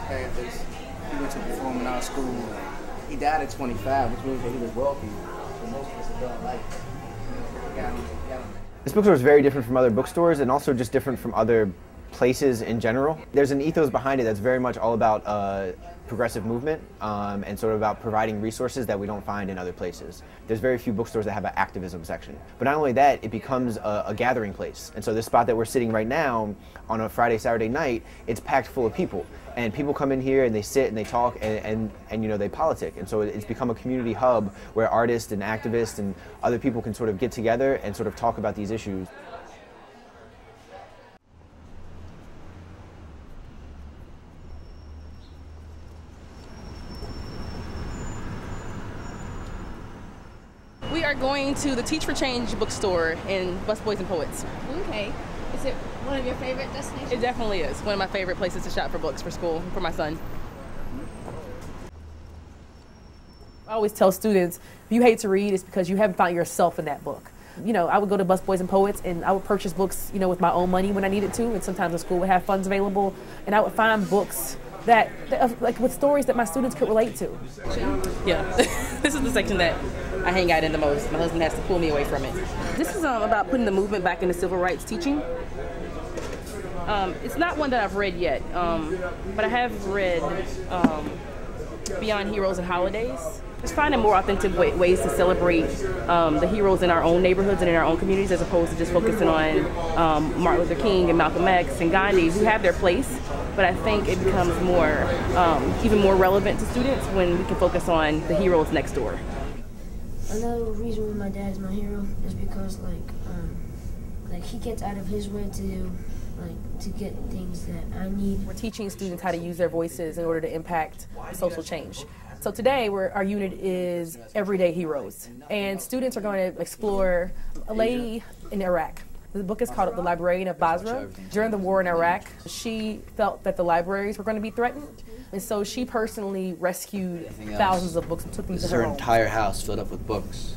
his parents. He went to performing arts school. He died at 25, which means that he was wealthy for most of his adult life. This bookstore is very different from other bookstores and also just different from other places in general. There's an ethos behind it that's very much all about uh, progressive movement um, and sort of about providing resources that we don't find in other places. There's very few bookstores that have an activism section. But not only that, it becomes a, a gathering place. And so this spot that we're sitting right now on a Friday, Saturday night, it's packed full of people. And people come in here and they sit and they talk and, and, and you know, they politic. And so it's become a community hub where artists and activists and other people can sort of get together and sort of talk about these issues. We are going to the Teach for Change bookstore in Busboys and Poets. Okay. Is it one of your favorite destinations? It definitely is one of my favorite places to shop for books for school for my son. I always tell students, if you hate to read, it's because you haven't found yourself in that book. You know, I would go to Busboys and Poets and I would purchase books, you know, with my own money when I needed to, and sometimes the school would have funds available, and I would find books that, that like with stories that my students could relate to. Yeah, this is the section that I hang out in the most. My husband has to pull me away from it. This is about putting the movement back into civil rights teaching. Um, it's not one that I've read yet, um, but I have read um, Beyond Heroes and Holidays. Just finding more authentic way, ways to celebrate um, the heroes in our own neighborhoods and in our own communities as opposed to just focusing on um, Martin Luther King and Malcolm X and Gandhi who have their place. But I think it becomes more, even more relevant to students when we can focus on the heroes next door. Another reason why my dad is my hero is because like um, like he gets out of his way to like to get things that I need. We're teaching students how to use their voices in order to impact social change. So today, our unit is Everyday Heroes, and students are going to explore a lady in Iraq. The book is called The Librarian of Basra. During the war in Iraq, she felt that the libraries were going to be threatened, mm-hmm. and so she personally rescued thousands of books and took them This to her her entire house filled up with books.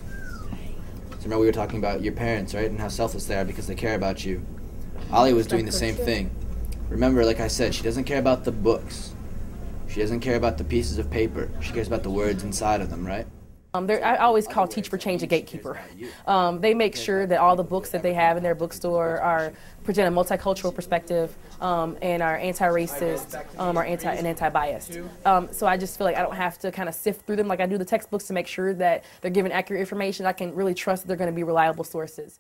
So remember we were talking about your parents, right? And how selfless they are because they care about you. Alia was doing the same thing. Remember, like I said, she doesn't care about the books. She doesn't care about the pieces of paper. She cares about the words inside of them, right? Um, I always call Teach for Change a gatekeeper. Um, they make sure that all the books that they have in their bookstore are present a multicultural perspective um, and are anti-racist, um, are anti and anti-biased. Um, so I just feel like I don't have to kind of sift through them like I do the textbooks to make sure that they're given accurate information. I can really trust that they're going to be reliable sources.